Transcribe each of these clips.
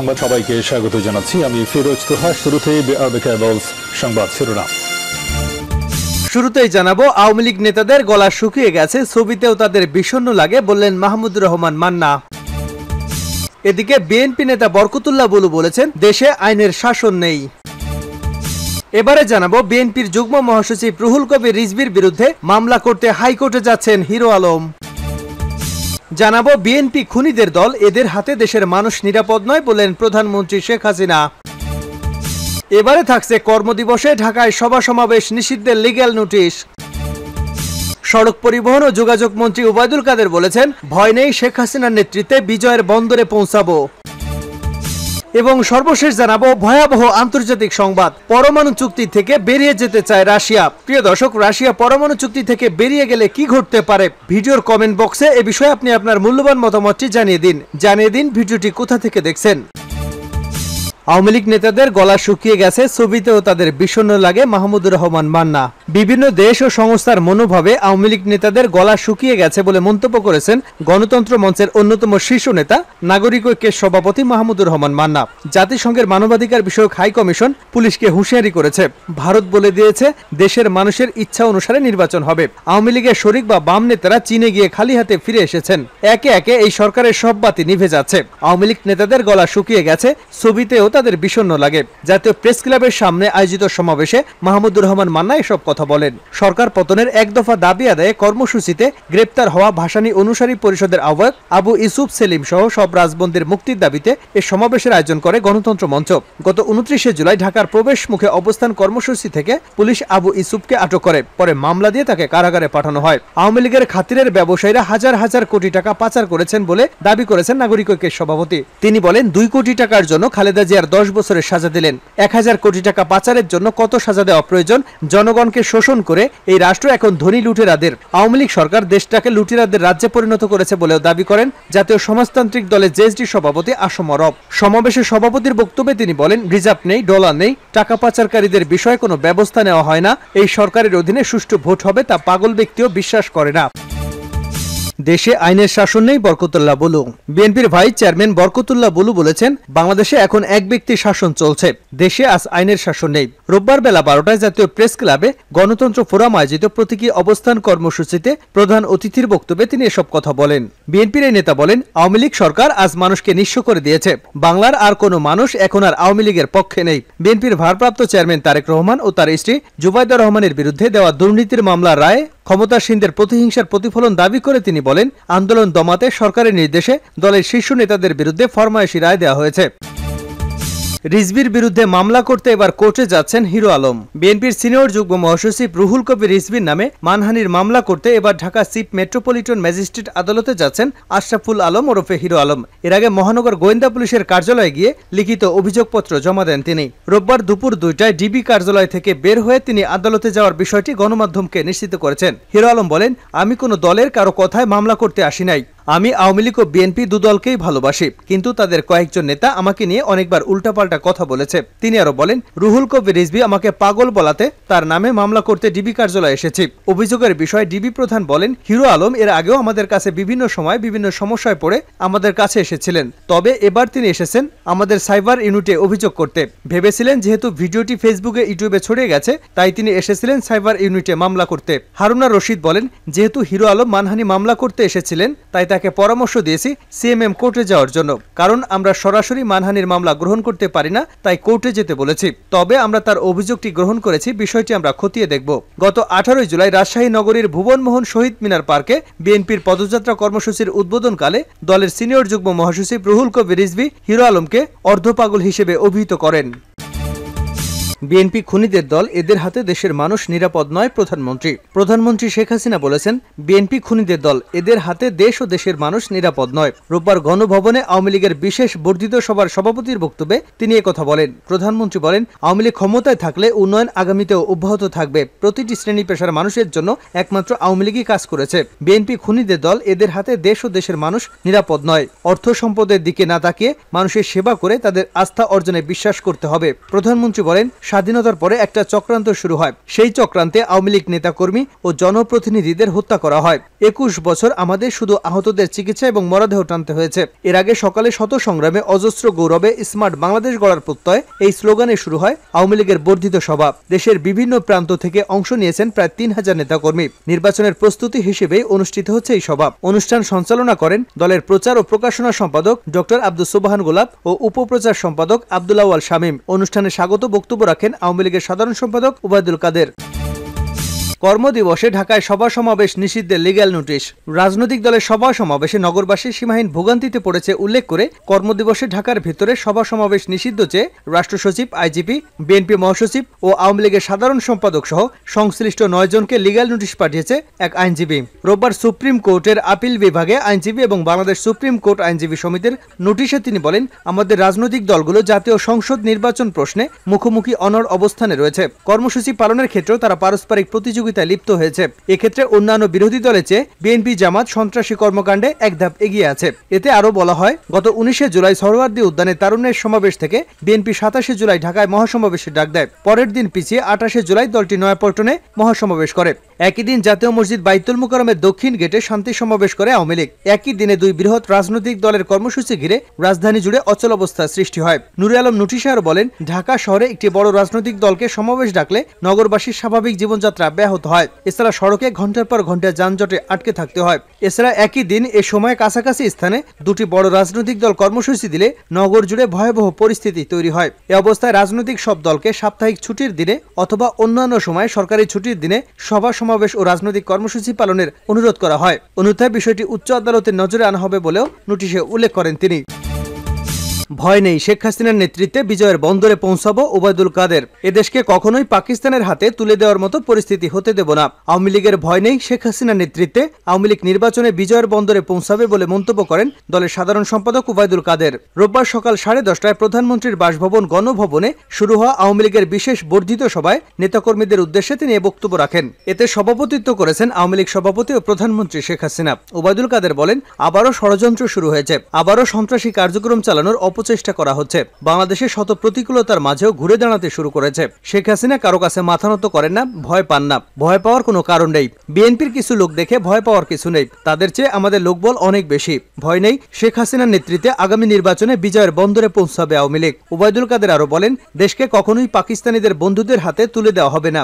সংবাদ সবাইকে স্বাগত জানাচ্ছি। আমি ফিরোজ তোহা, শুরুতে সংবাদ শিরোনাম। শুরুতেই জানাব, আওয়ামী লীগ নেতাদের গলা শুকিয়ে গেছে, ছবিতেও তাদের বিষণ্ণ লাগে বললেন মাহমুদুর রহমান মান্না। এদিকে বিএনপি নেতা বরকতুল্লাহ বুলু বলেছেন, দেশে আইনের শাসন নেই। এবারে জানাব, বিএনপির যুগ্ম মহাসচিব রুহুল কবির রিজভির বিরুদ্ধে মামলা করতে হাইকোর্টে যাচ্ছেন হিরো আলম। জানাব বিএনপি খুনিদের দল এদের হাতে দেশের মানুষ নিরাপদ নয় বলেন প্রধানমন্ত্রী শেখ হাসিনা। এবারে থাকছে কর্মদিবসে ঢাকায় সভা সমাবেশ, নিষিদ্ধের লিগ্যাল নোটিশ সড়ক পরিবহন ও যোগাযোগ মন্ত্রী ওবায়দুল কাদের বলেছেন, ভয় নেই শেখ হাসিনার নেতৃত্বে বিজয়ের বন্দরে পৌঁছাবো। এবং সর্বশেষ জানাব ভয়াবহ আন্তর্জাতিক সংবাদ। পরমাণু চুক্তি থেকে বেরিয়ে যেতে চায় রাশিয়া। প্রিয় দর্শক, রাশিয়া পরমাণু চুক্তি থেকে বেরিয়ে গেলে কি ঘটতে পারে? ভিডিওর কমেন্ট বক্সে এ বিষয়ে আপনি আপনার মূল্যবান মতামতটি জানিয়ে দিন। জানিয়ে দিন ভিডিওটি কোথা থেকে দেখছেন। আওয়ামী লীগ নেতাদের গলা শুকিয়ে গেছে, ছবিতেও তাদের বিষণ্ণ লাগে মাহমুদুর রহমান মান্না। বিভিন্ন দেশ ও সংস্থার মনোভাবে আওয়ামী লীগ নেতাদের গলা শুকিয়ে গেছে বলে মন্তব্য করেছেন গণতন্ত্র মঞ্চের অন্যতম শীর্ষ নেতা, নাগরিক ঐক্যের সভাপতি মাহমুদুর রহমান মান্না। জাতিসংঘের মানবাধিকার বিষয়ক হাই কমিশন পুলিশকে হুঁশিয়ারি করেছে। ভারত বলে দিয়েছে, দেশের মানুষের ইচ্ছা অনুসারে নির্বাচন হবে। আওয়ামী লীগের শরিক বা বাম নেতারা চীনে গিয়ে খালি হাতে ফিরে এসেছেন। একে একে এই সরকারের সব বাতি নিভে যাচ্ছে। আওয়ামী লীগ নেতাদের গলা শুকিয়ে গেছে, ছবিতেও তাদের বিষণ্ণ লাগে। জাতীয় প্রেস ক্লাবের সামনে আয়োজিত সমাবেশে মাহমুদুর রহমান মান্না এসব কথা বলেন। সরকার পতনের এক দফা দাবি আদায়ে কর্মসূচিতে গ্রেপ্তার হওয়া ভাসানী অনুসারী পরিষদের আহ্বায়ক আবু ইসুফ সেলিম সহ সব রাজবন্দির মুক্তির দাবিতে এ সমাবেশের আয়োজন করে গণতন্ত্র মঞ্চ। গত উনত্রিশে জুলাই ঢাকার প্রবেশ মুখে অবস্থান কর্মসূচি থেকে পুলিশ আবু ইসুফকে আটক করে। পরে মামলা দিয়ে তাকে কারাগারে পাঠানো হয়। আওয়ামী লীগের খাতিরের ব্যবসায়ীরা হাজার হাজার কোটি টাকা পাচার করেছেন বলে দাবি করেছেন নাগরিক ঐক্যের সভাপতি। তিনি বলেন, দুই কোটি টাকার জন্য খালেদা জিয়ার দশ বছরের সাজা দিলেন। এক হাজার কোটি টাকা পাচারের জন্য কত সাজা দেওয়া প্রয়োজন? জনগণকে শোষণ করে এই রাষ্ট্র এখন ধনী লুটেরাদের। আওয়ামী লীগ সরকার দেশটাকে লুটেরাদের রাজ্যে পরিণত করেছে বলেও দাবি করেন জাতীয় সমাজতান্ত্রিক দলের জেএসডি সভাপতি আসম রব সমাবেশে সভাপতির বক্তব্যে তিনি বলেন, রিজার্ভ নেই, ডলার নেই, টাকা পাচারকারীদের বিষয়ে কোনো ব্যবস্থা নেওয়া হয় না। এই সরকারের অধীনে সুষ্ঠু ভোট হবে তা পাগল ব্যক্তিও বিশ্বাস করে না। দেশে আইনের শাসন নেই, বরকতুল্লাহ বলু। বিএনপির ভাইস চেয়ারম্যান বরকতুল্লাহ বলু বলেছেন, বাংলাদেশে এখন এক ব্যক্তির শাসন চলছে। দেশে আজ আইনের শাসন নেই। রোববার বেলা বারোটায় জাতীয় প্রেস ক্লাবে গণতন্ত্র ফোরাম আয়োজিত প্রতীকী অবস্থান কর্মসূচিতে প্রধান অতিথির বক্তব্যে তিনি এসব কথা বলেন। বিএনপির এই নেতা বলেন, আওয়ামী লীগ সরকার আজ মানুষকে নিঃস্ব করে দিয়েছে। বাংলার আর কোনো মানুষ এখন আর আওয়ামী লীগের পক্ষে নেই। বিএনপির ভারপ্রাপ্ত চেয়ারম্যান তারেক রহমান ও তার স্ত্রী জুবাইদা রহমানের বিরুদ্ধে দেওয়া দুর্নীতির মামলার রায় ক্ষমতাসীনদের প্রতিহিংসার প্রতিফলন দাবি করে তিনি বলেন আন্দোলন দমাতে সরকারের নির্দেশে দলের শীর্ষ নেতাদের বিরুদ্ধে ফরমায়েশি রায় দেওয়া হয়েছে। রিজভির বিরুদ্ধে মামলা করতে এবার কোর্টে যাচ্ছেন হিরো আলম। বিএনপির সিনিয়র যুগ্ম মহাসচিব রুহুল কবির রিজভির নামে মানহানির মামলা করতে এবার ঢাকা চিফ মেট্রোপলিটন ম্যাজিস্ট্রেট আদালতে যাচ্ছেন আশরাফুল আলম ওরফে হিরো আলম। এর আগে মহানগর গোয়েন্দা পুলিশের কার্যালয়ে গিয়ে লিখিত অভিযোগপত্র জমা দেন তিনি। রোববার দুপুর দুইটায় ডিবি কার্যালয় থেকে বের হয়ে তিনি আদালতে যাওয়ার বিষয়টি গণমাধ্যমকে নিশ্চিত করেছেন। হিরো আলম বলেন, আমি কোনো দলের কারও কথায় মামলা করতে আসি নাই। আমি আওয়ামী লীগ ও বিএনপি দুদলকেই ভালোবাসি, কিন্তু তাদের কয়েকজন নেতা আমাকে নিয়ে অনেকবার উল্টাপাল্টা কথা বলেছে। তিনি আরও বলেন, রুহুল কবির রিজভি আমাকে পাগল বলাতে তার নামে মামলা করতে ডিবি কার্যালয়ে এসেছি। অভিযোগের বিষয়ে ডিবি প্রধান বলেন, হিরো আলম এর আগেও আমাদের কাছে বিভিন্ন সময় বিভিন্ন সমস্যায় পড়ে আমাদের কাছে এসেছিলেন। তবে এবার তিনি এসেছেন আমাদের সাইবার ইউনিটে অভিযোগ করতে। ভেবেছিলেন যেহেতু ভিডিওটি ফেসবুকে, ইউটিউবে ছড়িয়ে গেছে, তাই তিনি এসেছিলেন সাইবার ইউনিটে মামলা করতে। হারুনা রশিদ বলেন, যেহেতু হিরো আলম মানহানি মামলা করতে এসেছিলেন, তাই তাকে পরামর্শ দিয়েছি সিএমএম কোর্টে যাওয়ার জন্য। কারণ আমরা সরাসরি মানহানির মামলা গ্রহণ করতে পারি না, তাই কোর্টে যেতে বলেছি। তবে আমরা তার অভিযোগটি গ্রহণ করেছি, বিষয়টি আমরা খতিয়ে দেখব। গত আঠারোই জুলাই রাজশাহী নগরীর ভুবনমোহন শহীদ মিনার পার্কে বিএনপির পদযাত্রা কর্মসূচির উদ্বোধনকালে দলের সিনিয়র যুগ্ম মহাসচিব রুহুল কবির রিজভি হিরো আলমকে অর্ধপাগল হিসেবে অভিহিত করেন। বিএনপি খুনিদের দল এদের হাতে দেশের মানুষ নিরাপদ নয়, প্রধানমন্ত্রী। প্রধানমন্ত্রী শেখ হাসিনা বলেছেন, বিএনপি খুনিদের দল এদের হাতে দেশ ও দেশের মানুষ নিরাপদ নয়। রোববার গণভবনে আওয়ামী লীগের বিশেষ বর্ধিত সভার সভাপতির বক্তব্যে তিনি কথা বলেন। প্রধানমন্ত্রী বলেন, আওয়ামী লীগ ক্ষমতায় থাকলে উন্নয়ন আগামীতেও অব্যাহত থাকবে। প্রতিটি শ্রেণি পেশার মানুষের জন্য একমাত্র আওয়ামী লীগই কাজ করেছে। বিএনপি খুনিদের দল এদের হাতে দেশ ও দেশের মানুষ নিরাপদ নয়। অর্থ সম্পদের দিকে না তাকিয়ে মানুষের সেবা করে তাদের আস্থা অর্জনে বিশ্বাস করতে হবে। প্রধানমন্ত্রী বলেন স্বাধীনতার পরে একটা চক্রান্ত শুরু হয়। সেই চক্রান্তে আওয়ামী লীগ নেতাকর্মী ও জনপ্রতিনিধিদের হত্যা করা হয়। একুশ বছর আমাদের শুধু আহতদের চিকিৎসা এবং মরদেহ টানতে হয়েছে। এর আগে সকালে শত সংগ্রামে অজস্র গৌরবে স্মার্ট বাংলাদেশ গড়ার প্রত্যয় এই স্লোগানে শুরু হয় আওয়ামী লীগের বর্ধিত সভা। দেশের বিভিন্ন প্রান্ত থেকে অংশ নিয়েছেন প্রায় তিন হাজার নেতাকর্মী। নির্বাচনের প্রস্তুতি হিসেবেই অনুষ্ঠিত হচ্ছে এই সভা। অনুষ্ঠান সঞ্চালনা করেন দলের প্রচার ও প্রকাশনা সম্পাদক ডক্টর আব্দুল সুবাহান গোলাপ ও উপপ্রচার সম্পাদক আবদুল্লাহ আল শামীম। অনুষ্ঠানে স্বাগত বক্তব্য রাখেন আওয়ামী লীগের সাধারণ সম্পাদক ওবায়দুল কাদের। কর্মদিবসে ঢাকায় সভা সমাবেশ নিষিদ্ধের লিগ্যাল নোটিশ রাজনৈতিক দলের সভা সমাবেশে নগরবাসী সীমাহীন ভোগান্তিতে পড়েছে উল্লেখ করে কর্মদিবসে ঢাকার ভিতরে সভা সমাবেশ নিষিদ্ধ চেয়ে রাষ্ট্র সচিব আইজিপি, বিএনপি মহাসচিব ও আওয়ামী লীগের সাধারণ সম্পাদক সহ সংশ্লিষ্ট নয় জনকে লিগ্যাল নোটিশ পাঠিয়েছে এক আইনজীবী। রোববার সুপ্রিম কোর্টের আপিল বিভাগে আইনজীবী এবং বাংলাদেশ সুপ্রিম কোর্ট আইনজীবী সমিতির নোটিশে তিনি বলেন, আমাদের রাজনৈতিক দলগুলো জাতীয় সংসদ নির্বাচন প্রশ্নে মুখোমুখি অনর অবস্থানে রয়েছে। কর্মসূচি পালনের ক্ষেত্রেও তারা পারস্পরিক প্রতিযোগিতায় লিপ্ত হয়েছে। এক্ষেত্রে অন্যান্য বিরোধী দলের চেয়ে বিএনপি, জামাত, সন্ত্রাসী কর্মকাণ্ডে এক ধাপ এগিয়ে আছে। এতে আরও বলা হয়, গত উনিশে জুলাই সরওয়ার্দী উদ্যানে তারুণ্যের সমাবেশ থেকে বিএনপি সাতাশে জুলাই ঢাকায় মহাসমাবেশের ডাক দেয়। পরের দিন পিছিয়ে আঠাশে জুলাই দলটি নয়াপল্টনে মহাসমাবেশ করে। একই দিন জাতীয় মসজিদ বাইতুল মুকারমের দক্ষিণ গেটে শান্তি সমাবেশ করে আওয়ামী লীগ। একই দিনে দুই বৃহৎ রাজনৈতিক দলের কর্মসূচি ঘিরে রাজধানী জুড়ে অচল অবস্থার সৃষ্টি হয়। নুরে আলম নুটিশে আরও বলেন, ঢাকা শহরে একটি বড় রাজনৈতিক দলকে সমাবেশ ডাকলে নগরবাসীর স্বাভাবিক জীবনযাত্রা ব্যাহত হয়। এছাড়া সড়কে ঘণ্টার পর ঘণ্টা যানজটে আটকে থাকতে হয়। এছাড়া একই দিন এ সময় কাছাকাছি স্থানে দুটি বড় রাজনৈতিক দল কর্মসূচি দিলে নগর জুড়ে ভয়াবহ পরিস্থিতি তৈরি হয়। এ অবস্থায় রাজনৈতিক সব দলকে সাপ্তাহিক ছুটির দিনে অথবা অন্যান্য সময় সরকারি ছুটির দিনে সভা সমাবেশ ও রাজনৈতিক কর্মসূচি পালনের অনুরোধ করা হয়। অন্যথায় বিষয়টি উচ্চ আদালতের নজরে আনা হবে বলেও নোটিশে উল্লেখ করেন তিনি। ভয় নেই। শেখ হাসিনার নেতৃত্বে বিজয়ের বন্দরে পৌঁছাবো ওবায়দুল কাদের। এদেশকে কখনোই পাকিস্তানের হাতে তুলে দেওয়ার মতো পরিস্থিতি হতে দেব না। আওয়ামী লীগের ভয় নেই শেখ হাসিনার নেতৃত্বে। আওয়ামী লীগ নির্বাচনে বিজয়ের বন্দরে পৌঁছাবে বলে মন্তব্য করেন দলের সাধারণ সম্পাদক ওবায়দুল কাদের। রোববার সকাল সাড়ে দশটায় প্রধানমন্ত্রীর বাসভবন গণভবনে শুরু হওয়া আওয়ামী লীগের বিশেষ বর্ধিত সভায় নেতাকর্মীদের উদ্দেশ্যে তিনি এ বক্তব্য রাখেন। এতে সভাপতিত্ব করেছেন আওয়ামী লীগ সভাপতি ও প্রধানমন্ত্রী শেখ হাসিনা। ওবায়দুল কাদের বলেন, আবারও ষড়যন্ত্র শুরু হয়েছে। আবারও সন্ত্রাসী কার্যক্রম চালানোর অপচেষ্টা করা হচ্ছে। বাংলাদেশে শত প্রতিকূলতার মাঝেও ঘুরে দাঁড়াতে শুরু করেছে। শেখ হাসিনা কারও কাছে মাথা নত করেন না, ভয় পান না। ভয় পাওয়ার কোনো কারণ নেই। বিএনপির কিছু লোক দেখে ভয় পাওয়ার কিছু নেই। তাদের চেয়ে আমাদের লোকবল অনেক বেশি। ভয় নেই, শেখ হাসিনার নেতৃত্বে আগামী নির্বাচনে বিজয়ের বন্দরে পৌঁছাবে আওয়ামী লীগ। ওবায়দুল কাদের আরও বলেন, দেশকে কখনোই পাকিস্তানিদের বন্ধুদের হাতে তুলে দেওয়া হবে না।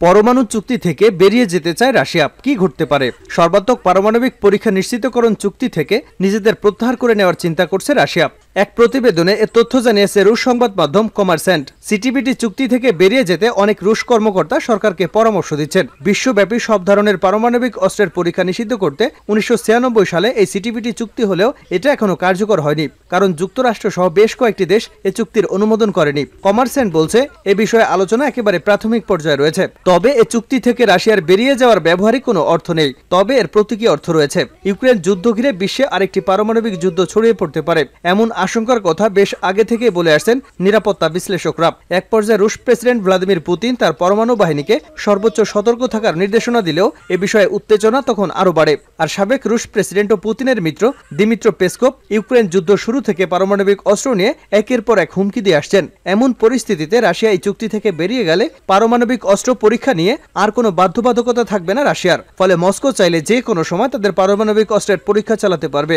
পরমাণু চুক্তি থেকে বেরিয়ে যেতে চায় রাশিয়া। কি ঘটতে পারে? সর্বাত্মক পারমাণবিক পরীক্ষা নিশ্চিতকরণ চুক্তি থেকে নিজেদের প্রত্যাহার করে নেওয়ার চিন্তা করছে রাশিয়া। এক প্রতিবেদনে এ তথ্য জানিয়েছে রুশ সংবাদ মাধ্যম কমারস্যান্ট সিটিবিটি চুক্তি থেকে বেরিয়ে যেতে অনেক রুশ কর্মকর্তা সরকারকে পরামর্শ দিচ্ছেন। বিশ্বব্যাপী সব ধরনের পারমাণবিক অস্ত্রের পরীক্ষা নিষিদ্ধ করতে উনিশশো ছিয়ানব্বই সালে এই সিটিবিটি চুক্তি হলেও এটা এখনও কার্যকর হয়নি। কারণ যুক্তরাষ্ট্র সহ বেশ কয়েকটি দেশ এ চুক্তির অনুমোদন করেনি। কমার্সেন্ট বলছে, এ বিষয়ে আলোচনা একেবারে প্রাথমিক পর্যায়ে রয়েছে। তবে এ চুক্তি থেকে রাশিয়ার বেরিয়ে যাওয়ার ব্যবহারিক কোনো অর্থ নেই। তবে এর প্রতীকী অর্থ রয়েছে। ইউক্রেন যুদ্ধ ঘিরে বিশ্বে আরেকটি পারমাণবিক যুদ্ধ ছড়িয়ে পড়তে পারে। এমন আশঙ্কার কথা বেশ আগে থেকে বলে আসছেন নিরাপত্তা বিশ্লেষকরা। এক পর্যায়ে রুশ প্রেসিডেন্ট ভ্লাদিমির পুতিন তার পরমাণু বাহিনীকে সর্বোচ্চ সতর্ক থাকার নির্দেশনা দিলেও এ বিষয়ে উত্তেজনা তখন আরও বাড়ে। আর সাবেক রুশ প্রেসিডেন্ট ও পুতিনের মিত্র দিমিত্র পেসকোপ ইউক্রেন যুদ্ধ শুরু থেকে পারমাণবিক অস্ত্র নিয়ে একের পর এক হুমকি দিয়ে আসছেন। এমন পরিস্থিতিতে রাশিয়া এই চুক্তি থেকে বেরিয়ে গেলে পারমাণবিক অস্ত্র পরীক্ষা নিয়ে আর কোনো বাধ্যবাধকতা থাকবে না রাশিয়ার। ফলে মস্কো চাইলে যে কোনো সময় তাদের পারমাণবিক অস্ত্রের পরীক্ষা চালাতে পারবে।